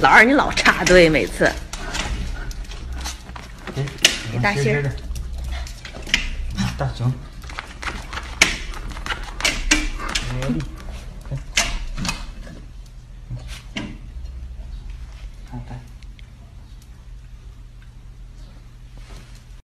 老二，你老插队，每次。给给大心儿。大熊。好的。